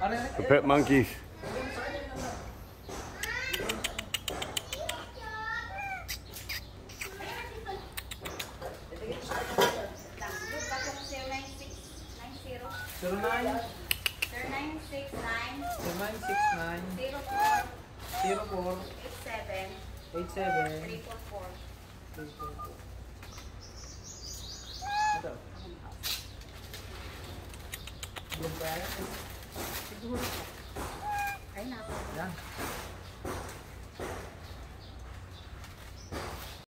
Ano yan? The pet monkeys. Zero nine, 0969 zero nine six nine, 04 zero four, 87 eight seven, 344. three four four. Lumpia. Lumpia. Lumpia. Lumpia. Lumpia.